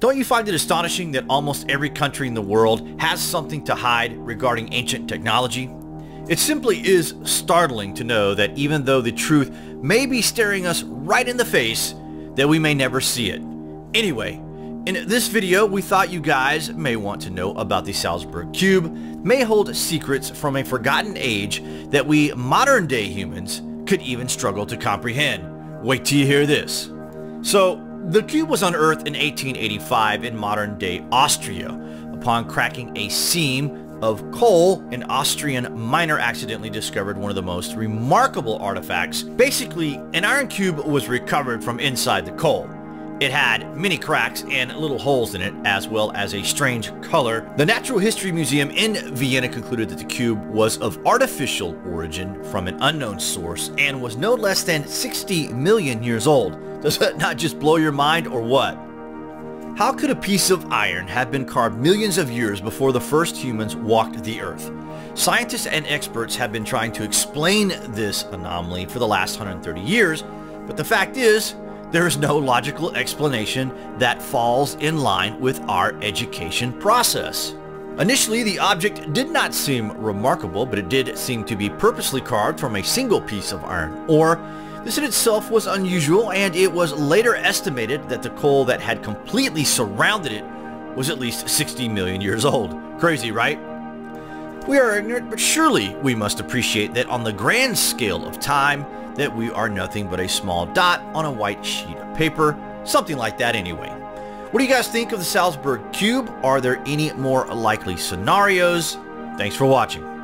Don't you find it astonishing that almost every country in the world has something to hide regarding ancient technology? It simply is startling to know that even though the truth may be staring us right in the face, that we may never see it. Anyway, in this video, we thought you guys may want to know about the Salzburg Cube, may hold secrets from a forgotten age that we modern day humans could even struggle to comprehend. Wait till you hear this. So, the cube was unearthed in 1885 in modern day Austria. Upon cracking a seam of coal, an Austrian miner accidentally discovered one of the most remarkable artifacts. Basically, an iron cube was recovered from inside the coal. It had many cracks and little holes in it, as well as a strange color. The Natural History Museum in Vienna concluded that the cube was of artificial origin from an unknown source and was no less than 60 million years old. Does that not just blow your mind or what? How could a piece of iron have been carved millions of years before the first humans walked the earth? Scientists and experts have been trying to explain this anomaly for the last 130 years, but the fact is, there is no logical explanation that falls in line with our education process. Initially, the object did not seem remarkable, but it did seem to be purposely carved from a single piece of iron ore this in itself was unusual, and it was later estimated that the coal that had completely surrounded it was at least 60 million years old. Crazy, right? We are ignorant, but surely we must appreciate that on the grand scale of time, that we are nothing but a small dot on a white sheet of paper. Something like that anyway. What do you guys think of the Salzburg Cube? Are there any more likely scenarios? Thanks for watching.